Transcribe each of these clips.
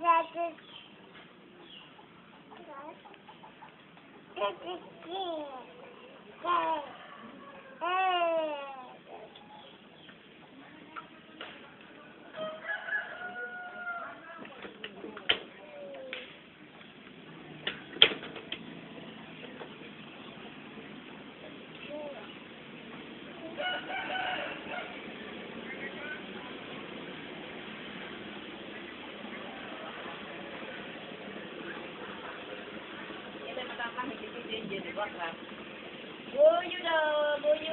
that is that is Hey. Will you the will you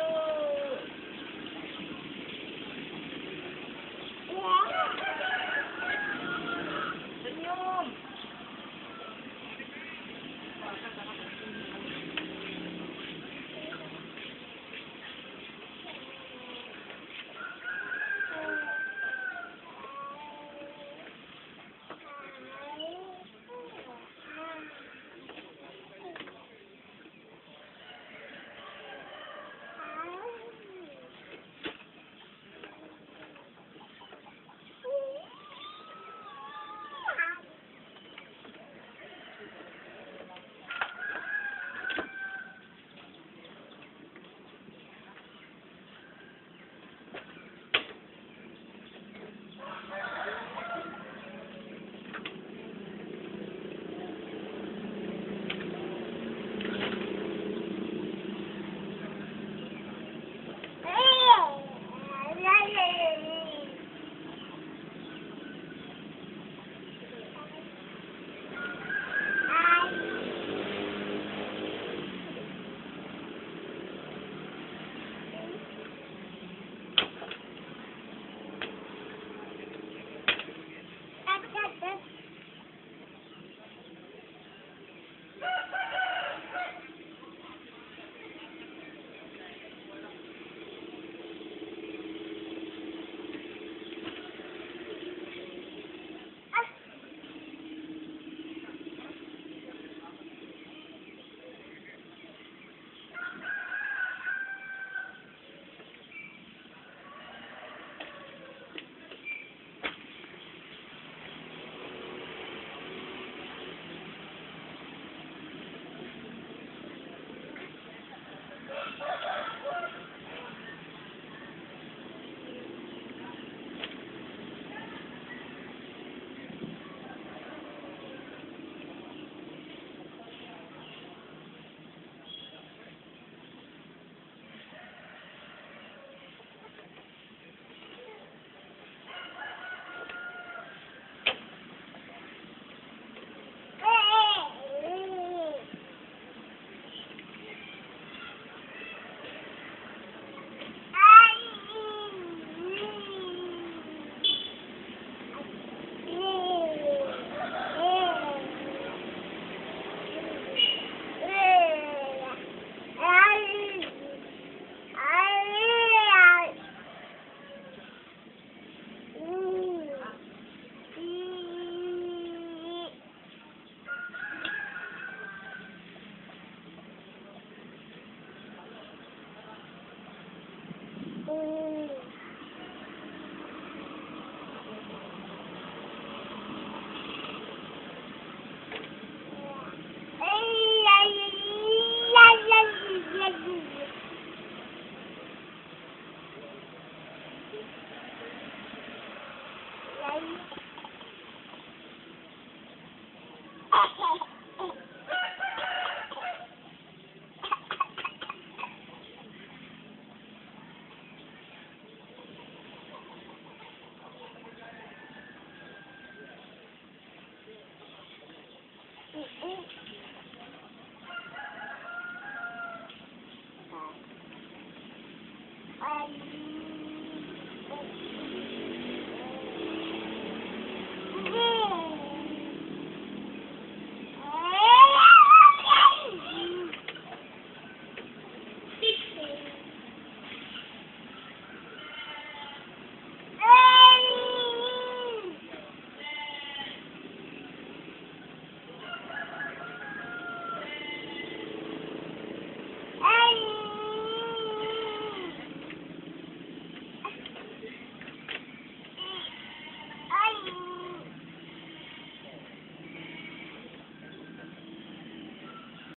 Bye.